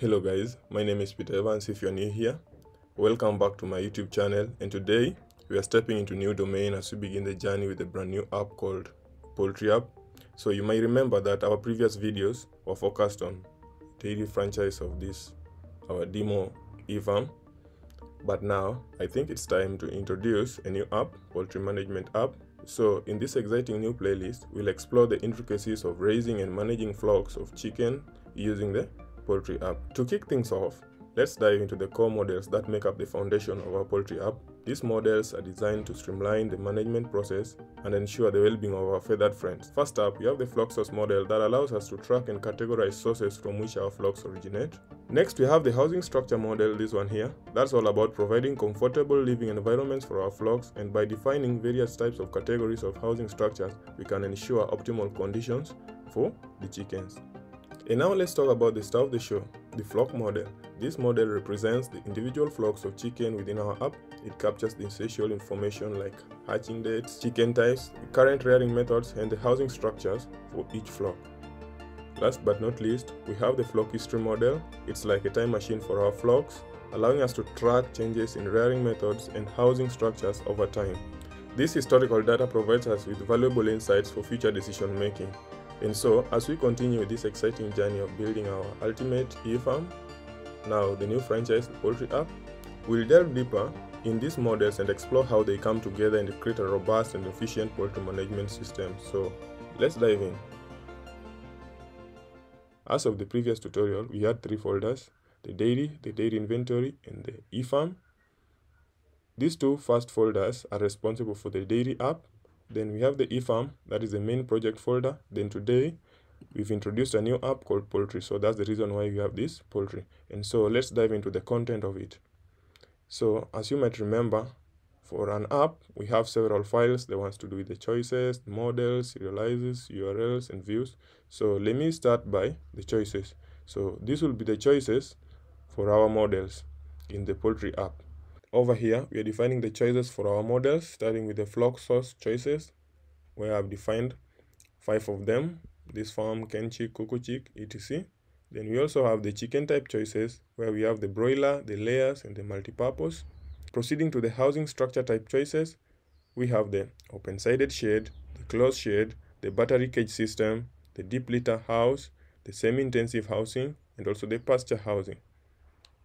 Hello guys, my name is Peter Evance if you're new here. Welcome back to my YouTube channel and today we are stepping into new domain as we begin the journey with a brand new app called Poultry App. So you might remember that our previous videos were focused on dairy franchise of this our demo eFarm. But now I think it's time to introduce a new app, Poultry Management app. So in this exciting new playlist, we'll explore the intricacies of raising and managing flocks of chicken using the poultry app. To kick things off, let's dive into the core models that make up the foundation of our poultry app. These models are designed to streamline the management process and ensure the well-being of our feathered friends. First up, we have the flock source model that allows us to track and categorize sources from which our flocks originate. Next, we have the housing structure model, this one here. That's all about providing comfortable living environments for our flocks and by defining various types of categories of housing structures, we can ensure optimal conditions for the chickens. And now let's talk about the star of the show, the flock model. This model represents the individual flocks of chicken within our app. It captures the essential information like hatching dates, chicken types, current rearing methods, and the housing structures for each flock. Last but not least, we have the flock history model. It's like a time machine for our flocks, allowing us to track changes in rearing methods and housing structures over time. This historical data provides us with valuable insights for future decision making. And so, as we continue this exciting journey of building our ultimate e-farm, now the new franchise poultry app, we'll delve deeper in these models and explore how they come together and create a robust and efficient poultry management system. So, let's dive in. As of the previous tutorial, we had three folders, the dairy, the dairy inventory, and the e-farm. These two first folders are responsible for the dairy app then we have the eFarm, that is the main project folder. Then today, we've introduced a new app called Poultry. So that's the reason why we have this Poultry. And so let's dive into the content of it. So as you might remember, for an app, we have several files, the ones to do with the choices, models, serializes, URLs, and views. So let me start by the choices. So this will be the choices for our models in the Poultry app. Over here, we are defining the choices for our models, starting with the flock source choices, where I've defined five of them, this farm, Kenchic, Kukuchik, etc. Then we also have the chicken type choices, where we have the broiler, the layers, and the multipurpose. Proceeding to the housing structure type choices, we have the open-sided shed, the closed shed, the battery cage system, the deep litter house, the semi-intensive housing, and also the pasture housing.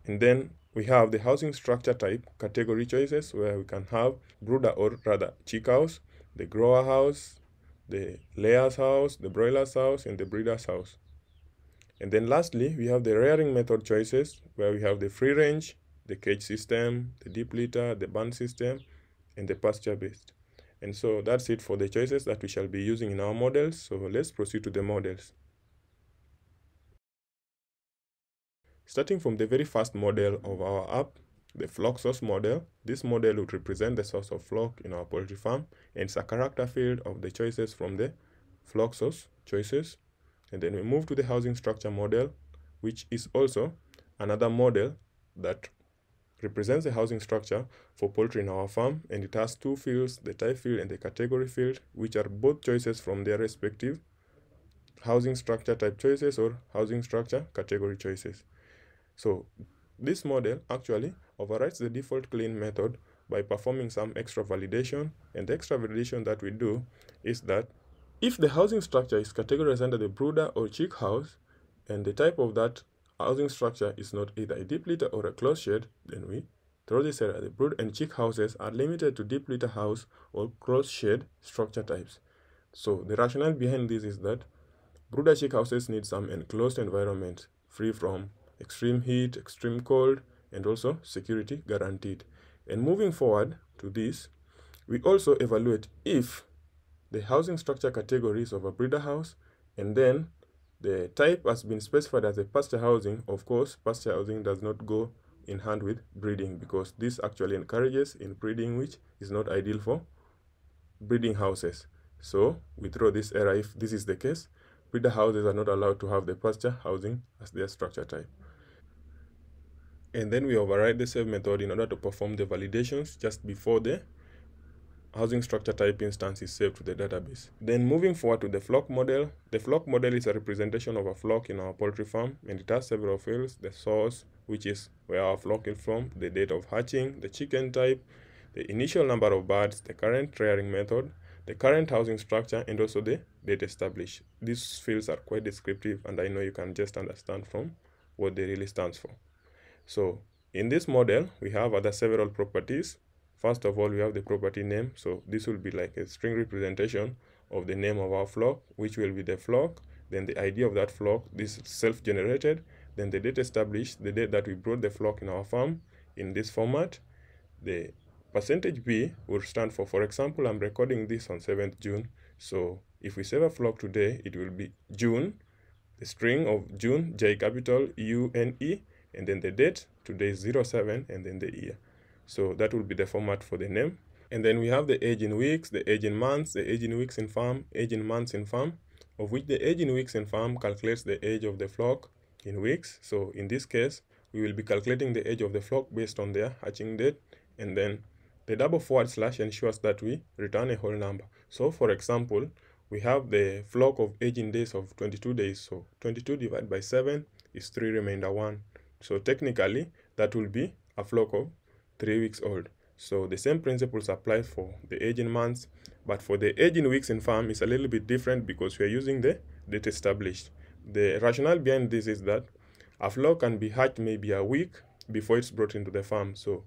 And then we have the housing structure type category choices where we can have brooder or rather chick house, the grower house, the layers house, the broilers house, and the breeders house. And then lastly, we have the rearing method choices where we have the free range, the cage system, the deep litter, the barn system, and the pasture based. And so that's it for the choices that we shall be using in our models. So let's proceed to the models. Starting from the very first model of our app, the flock source model, this model would represent the source of flock in our poultry farm and it's a character field of the choices from the flock source choices. And then we move to the housing structure model, which is also another model that represents the housing structure for poultry in our farm and it has two fields, the type field and the category field, which are both choices from their respective housing structure type choices or housing structure category choices. So this model actually overrides the default clean method by performing some extra validation. And the extra validation that we do is that if the housing structure is categorized under the brooder or chick house, and the type of that housing structure is not either a deep litter or a closed shed, then we throw this error. The brood and chick houses are limited to deep litter house or closed shed structure types. So the rationale behind this is that brooder chick houses need some enclosed environment free from extreme heat, extreme cold, and also security guaranteed. And moving forward to this, we also evaluate if the housing structure categories of a breeder house and then the type has been specified as a pasture housing. Of course, pasture housing does not go in hand with breeding because this actually encourages inbreeding which is not ideal for breeding houses. So we throw this error if this is the case. Breeder houses are not allowed to have the pasture housing as their structure type and then we override the save method in order to perform the validations just before the housing structure type instance is saved to the database. Then moving forward to the flock model, the flock model is a representation of a flock in our poultry farm and it has several fields, the source, which is where our flock is from, the date of hatching, the chicken type, the initial number of birds, the current rearing method, the current housing structure, and also the date established. These fields are quite descriptive and I know you can just understand from what they really stands for. So in this model, we have other several properties First of all, we have the property name. So this will be like a string representation of the name of our flock, which will be the flock, then the ID of that flock, this self-generated, then the date established, the date that we brought the flock in our farm in this format. The percentage B will stand for, for example, I'm recording this on 7th June. So if we save a flock today, it will be June, the string of June, J capital U-N-E, and then the date, today is 07, and then the year. So that will be the format for the name. And then we have the age in weeks, the age in months, the age in weeks in farm, age in months in farm, of which the age in weeks in farm calculates the age of the flock in weeks. So in this case, we will be calculating the age of the flock based on their hatching date. And then the double forward slash ensures that we return a whole number. So for example, we have the flock of aging days of 22 days. So 22 divided by 7 is 3 remainder 1. So technically, that will be a flock of three weeks old. So the same principles apply for the aging months, but for the aging weeks in farm is a little bit different because we are using the date established. The rationale behind this is that a flock can be hatched maybe a week before it's brought into the farm. So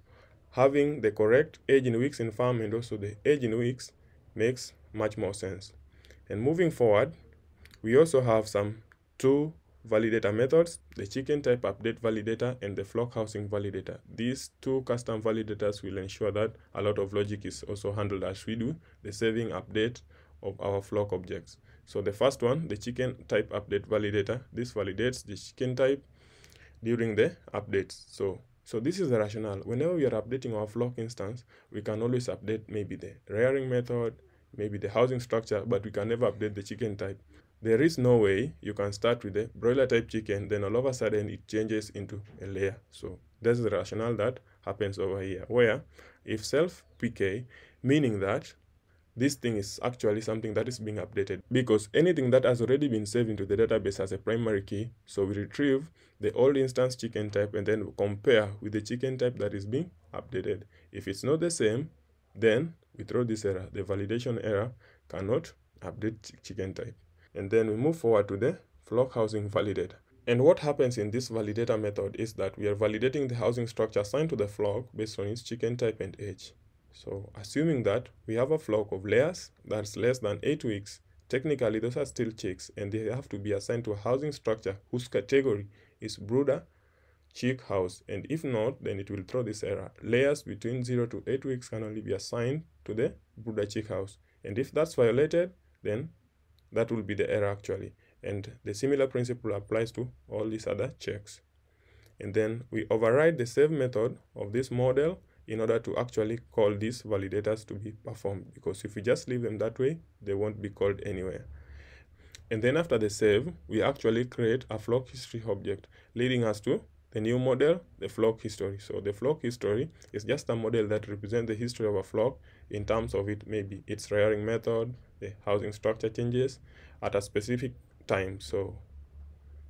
having the correct age in weeks in farm and also the age in weeks makes much more sense. And moving forward, we also have some two validator methods, the chicken type update validator and the flock housing validator. These two custom validators will ensure that a lot of logic is also handled as we do the saving update of our flock objects. So the first one, the chicken type update validator, this validates the chicken type during the updates. So so this is the rationale. Whenever we are updating our flock instance, we can always update maybe the rearing method, maybe the housing structure, but we can never update the chicken type. There is no way you can start with a broiler type chicken, then all of a sudden it changes into a layer. So that's the rationale that happens over here, where if self PK, meaning that this thing is actually something that is being updated because anything that has already been saved into the database as a primary key, so we retrieve the old instance chicken type and then compare with the chicken type that is being updated. If it's not the same, then we throw this error. The validation error cannot update chicken type and then we move forward to the flock housing validator. And what happens in this validator method is that we are validating the housing structure assigned to the flock based on its chicken type and age. So assuming that we have a flock of layers that's less than 8 weeks, technically those are still chicks and they have to be assigned to a housing structure whose category is brooder chick house and if not then it will throw this error. Layers between 0 to 8 weeks can only be assigned to the brooder chick house and if that's violated then that will be the error actually. And the similar principle applies to all these other checks. And then we override the save method of this model in order to actually call these validators to be performed. Because if we just leave them that way, they won't be called anywhere. And then after the save, we actually create a flock history object, leading us to the new model, the flock history. So the flock history is just a model that represents the history of a flock in terms of it, maybe its rearing method, the housing structure changes at a specific time. So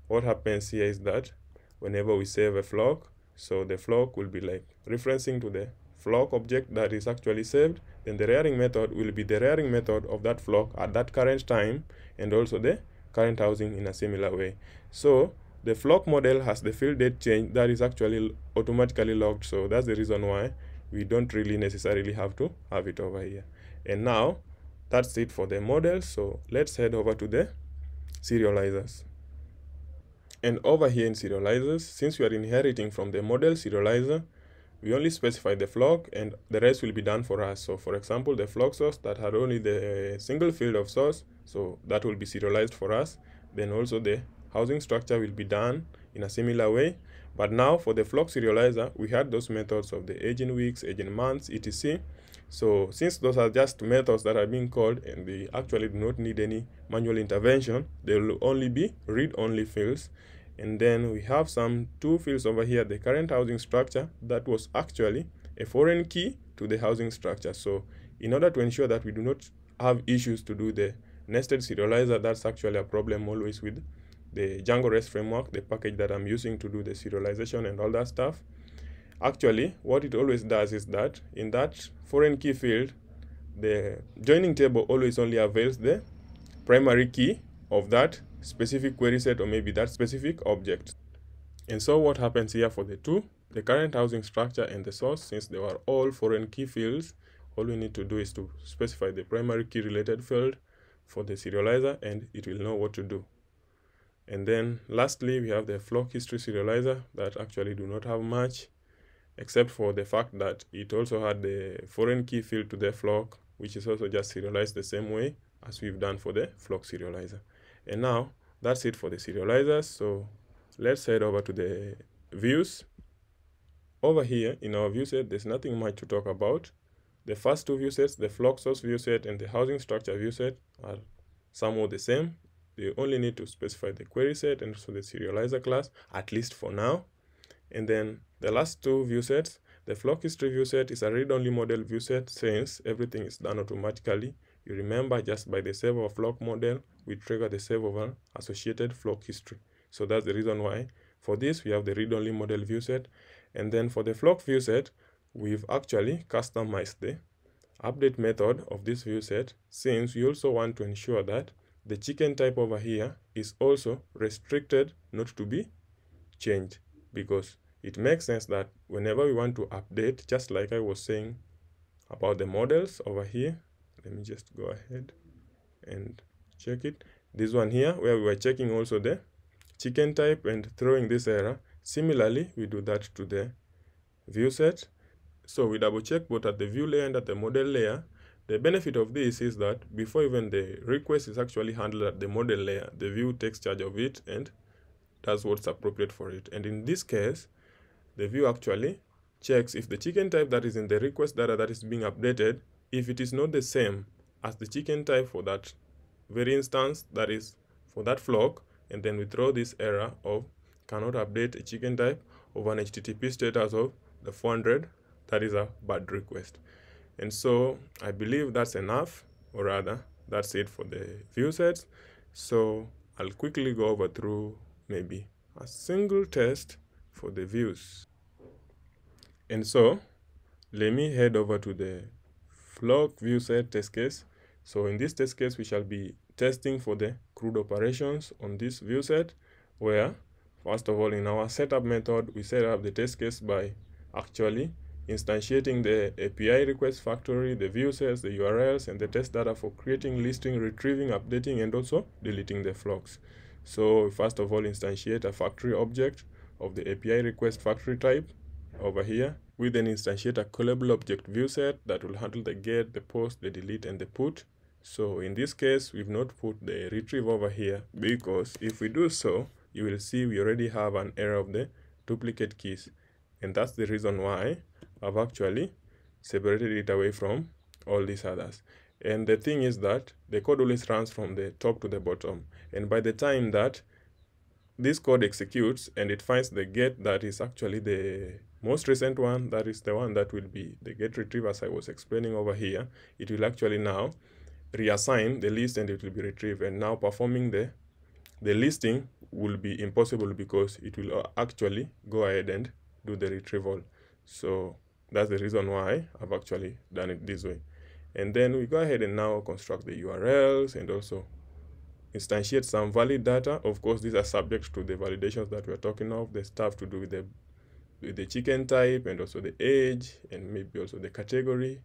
what happens here is that whenever we save a flock, so the flock will be like referencing to the flock object that is actually saved, then the rearing method will be the rearing method of that flock at that current time and also the current housing in a similar way. So the flock model has the field date change that is actually automatically logged. So that's the reason why we don't really necessarily have to have it over here. And now that's it for the model. So let's head over to the serializers. And over here in serializers, since we are inheriting from the model serializer, we only specify the flock and the rest will be done for us. So for example, the flock source that had only the uh, single field of source, so that will be serialized for us. Then also the housing structure will be done in a similar way. But now for the flock serializer, we had those methods of the aging weeks, aging months, etc. So since those are just methods that are being called and they actually do not need any manual intervention, they will only be read-only fields. And then we have some two fields over here, the current housing structure that was actually a foreign key to the housing structure. So in order to ensure that we do not have issues to do the nested serializer, that's actually a problem always with the Django REST framework, the package that I'm using to do the serialization and all that stuff. Actually, what it always does is that in that foreign key field, the joining table always only avails the primary key of that specific query set or maybe that specific object. And so what happens here for the two, the current housing structure and the source, since they were all foreign key fields, all we need to do is to specify the primary key related field for the serializer and it will know what to do. And then lastly, we have the flock history serializer that actually do not have much except for the fact that it also had the foreign key field to the flock, which is also just serialized the same way as we've done for the flock serializer. And now that's it for the serializers. So let's head over to the views. Over here in our view set, there's nothing much to talk about. The first two view sets, the flock source view set and the housing structure view set are somewhat the same. You only need to specify the query set and also the serializer class, at least for now. And then the last two view sets, the flock history view set is a read-only model view set since everything is done automatically. You remember just by the save of flock model, we trigger the save of an associated flock history. So that's the reason why. For this, we have the read-only model view set. And then for the flock view set, we've actually customized the update method of this view set since we also want to ensure that the chicken type over here is also restricted not to be changed because it makes sense that whenever we want to update, just like I was saying about the models over here, let me just go ahead and check it. This one here, where we were checking also the chicken type and throwing this error. Similarly, we do that to the view set. So we double check both at the view layer and at the model layer. The benefit of this is that before even the request is actually handled at the model layer, the view takes charge of it and does what's appropriate for it. And in this case, the view actually checks if the chicken type that is in the request data that is being updated, if it is not the same as the chicken type for that very instance, that is for that flock, and then we throw this error of cannot update a chicken type of an HTTP status of the 400, that is a bad request. And so I believe that's enough, or rather, that's it for the view sets. So I'll quickly go over through maybe a single test for the views. And so let me head over to the flock view set test case. So in this test case, we shall be testing for the CRUD operations on this view set where first of all in our setup method, we set up the test case by actually instantiating the API request factory, the view sets, the URLs, and the test data for creating, listing, retrieving, updating, and also deleting the flocks. So first of all, instantiate a factory object of the API request factory type over here. We then instantiate a callable object view set that will handle the get, the post, the delete, and the put. So in this case, we've not put the retrieve over here because if we do so, you will see we already have an error of the duplicate keys. And that's the reason why I've actually separated it away from all these others. And the thing is that the code always runs from the top to the bottom. And by the time that this code executes and it finds the get that is actually the most recent one, that is the one that will be the get retrieve as I was explaining over here, it will actually now reassign the list and it will be retrieved. And now performing the, the listing will be impossible because it will uh, actually go ahead and do the retrieval. So that's the reason why I've actually done it this way. And then we go ahead and now construct the URLs and also instantiate some valid data. Of course, these are subject to the validations that we're talking of, the stuff to do with the with the chicken type and also the age and maybe also the category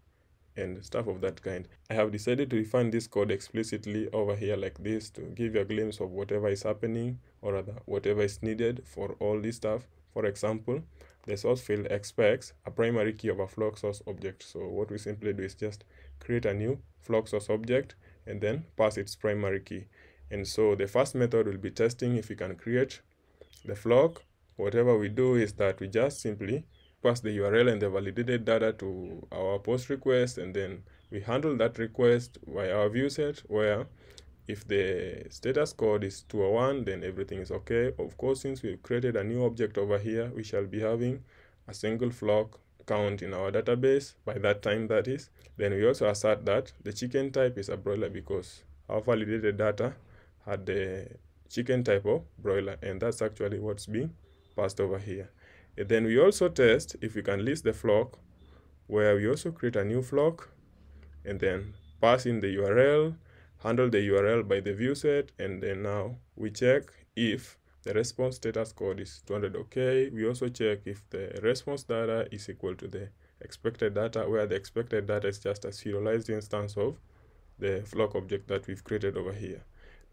and stuff of that kind. I have decided to define this code explicitly over here like this to give you a glimpse of whatever is happening or rather whatever is needed for all this stuff. For example, the source field expects a primary key of a flock source object. So what we simply do is just create a new flock source object and then pass its primary key. And so the first method will be testing if we can create the flock. Whatever we do is that we just simply pass the URL and the validated data to our post request and then we handle that request by our view set where if the status code is 201 then everything is okay of course since we've created a new object over here we shall be having a single flock count in our database by that time that is. Then we also assert that the chicken type is a broiler because our validated data had the chicken type of broiler and that's actually what's being passed over here. And then we also test if we can list the flock where we also create a new flock and then pass in the url handle the url by the view set and then now we check if the response status code is 200 okay. We also check if the response data is equal to the expected data where the expected data is just a serialized instance of the flock object that we've created over here.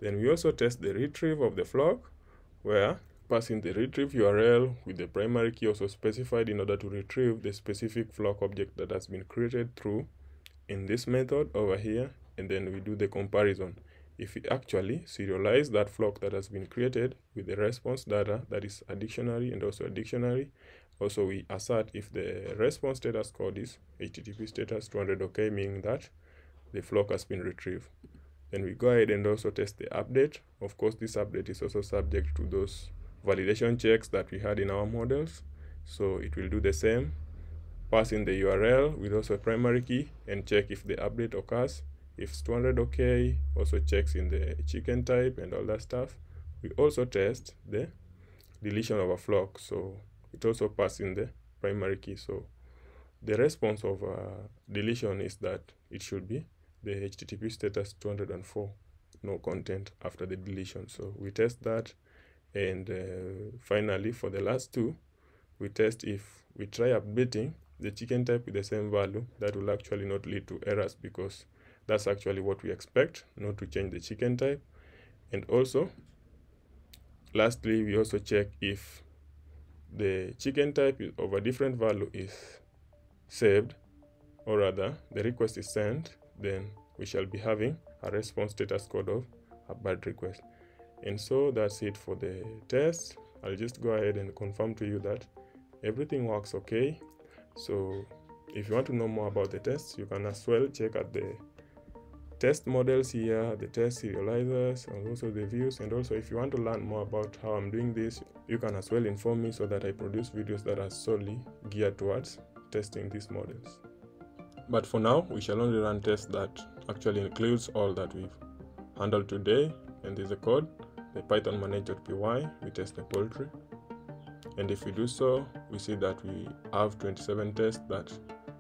Then we also test the retrieve of the flock where passing the retrieve url with the primary key also specified in order to retrieve the specific flock object that has been created through in this method over here and then we do the comparison if we actually serialize that flock that has been created with the response data that is a dictionary and also a dictionary. Also we assert if the response status code is http status 200 okay meaning that the flock has been retrieved. Then we go ahead and also test the update. Of course this update is also subject to those validation checks that we had in our models. So it will do the same. Pass in the url with also a primary key and check if the update occurs if it's 200 okay also checks in the chicken type and all that stuff. We also test the deletion of a flock so it also passes in the primary key. So the response of uh, deletion is that it should be the http status 204 no content after the deletion. So we test that and uh, finally for the last two we test if we try updating the chicken type with the same value that will actually not lead to errors because that's actually what we expect, not to change the chicken type. And also, lastly, we also check if the chicken type of a different value is saved, or rather, the request is sent, then we shall be having a response status code of a bad request. And so that's it for the test. I'll just go ahead and confirm to you that everything works okay. So if you want to know more about the test, you can as well check at the test models here, the test serializers, and also the views. And also, if you want to learn more about how I'm doing this, you can as well inform me so that I produce videos that are solely geared towards testing these models. But for now, we shall only run tests that actually includes all that we've handled today. And there's a code, the python manage.py, we test the poultry. And if we do so, we see that we have 27 tests that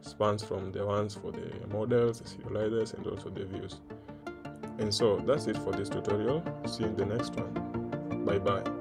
spans from the ones for the models, the serializers, and also the views. And so that's it for this tutorial. See you in the next one. Bye bye.